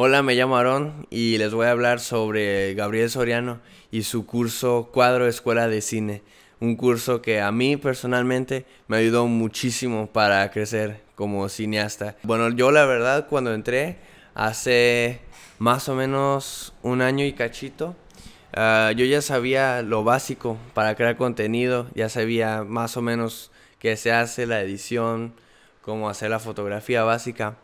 Hola, me llamo Aarón y les voy a hablar sobre Gabriel Soriano y su curso Cuadro Escuela de Cine. Un curso que a mí personalmente me ayudó muchísimo para crecer como cineasta. Bueno, yo la verdad cuando entré hace más o menos un año y cachito, ah, yo ya sabía lo básico para crear contenido, ya sabía más o menos qué se hace, la edición, cómo hacer la fotografía básica.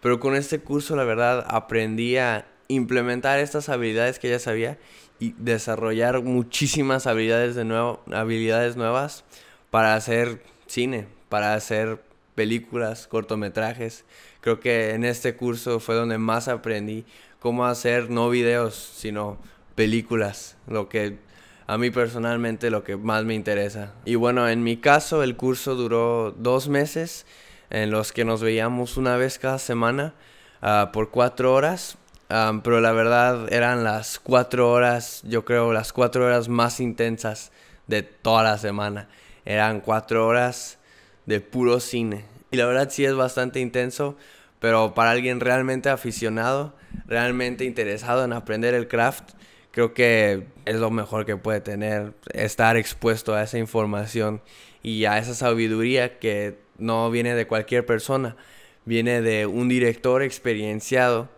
Pero con este curso, la verdad, aprendí a implementar estas habilidades que ya sabía y desarrollar muchísimas habilidades, de nuevo, habilidades nuevas para hacer cine, para hacer películas, cortometrajes. Creo que en este curso fue donde más aprendí cómo hacer no videos, sino películas, lo que a mí personalmente lo que más me interesa. Y bueno, en mi caso el curso duró dos meses en los que nos veíamos una vez cada semana ah, por cuatro horas. Pero la verdad eran las cuatro horas, yo creo, las cuatro horas más intensas de toda la semana. Eran cuatro horas de puro cine. Y la verdad sí es bastante intenso, pero para alguien realmente aficionado, realmente interesado en aprender el craft, creo que es lo mejor que puede tener, estar expuesto a esa información y a esa sabiduría que no viene de cualquier persona, viene de un director experienciado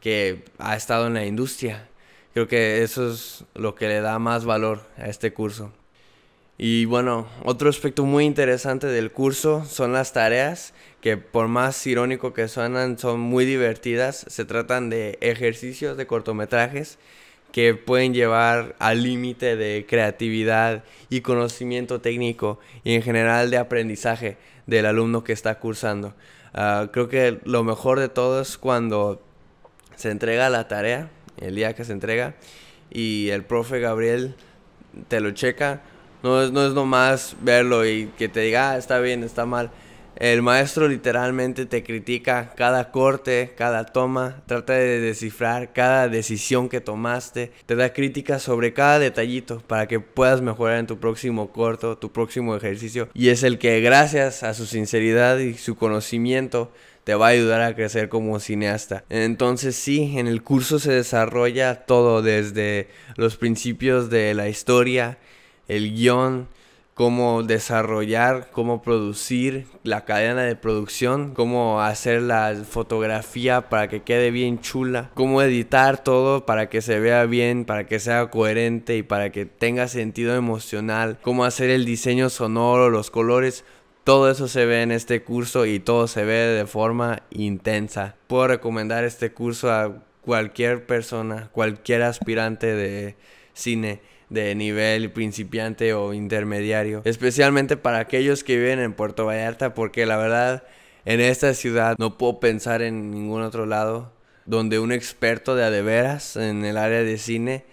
que ha estado en la industria. Creo que eso es lo que le da más valor a este curso. Y bueno, otro aspecto muy interesante del curso son las tareas, que por más irónico que suenan, son muy divertidas. Se tratan de ejercicios de cortometrajes que pueden llevar al límite de creatividad y conocimiento técnico y en general de aprendizaje del alumno que está cursando. Ah, creo que lo mejor de todo es cuando se entrega la tarea, el día que se entrega, y el profe Gabriel te lo checa. No es, no es nomás verlo y que te diga, ah, está bien, está mal el maestro literalmente te critica cada corte, cada toma, trata de descifrar cada decisión que tomaste, te da críticas sobre cada detallito para que puedas mejorar en tu próximo corto, tu próximo ejercicio. Y es el que gracias a su sinceridad y su conocimiento te va a ayudar a crecer como cineasta. Entonces sí, en el curso se desarrolla todo desde los principios de la historia, el guion, cómo desarrollar, cómo producir la cadena de producción, cómo hacer la fotografía para que quede bien chula, cómo editar todo para que se vea bien, para que sea coherente y para que tenga sentido emocional, cómo hacer el diseño sonoro, los colores. Todo eso se ve en este curso y todo se ve de forma intensa. Puedo recomendar este curso a cualquier persona, cualquier aspirante de cine de nivel principiante o intermediario, especialmente para aquellos que viven en Puerto Vallarta, porque la verdad en esta ciudad no puedo pensar en ningún otro lado donde un experto de adeveras en el área de cine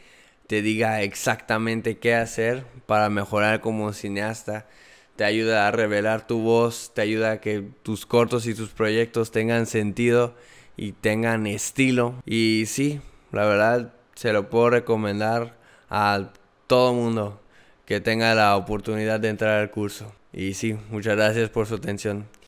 te diga exactamente qué hacer para mejorar como cineasta. Te ayuda a revelar tu voz, te ayuda a que tus cortos y tus proyectos tengan sentido y tengan estilo. Y sí, la verdad se lo puedo recomendar a todo mundo que tenga la oportunidad de entrar al curso. Y sí, muchas gracias por su atención.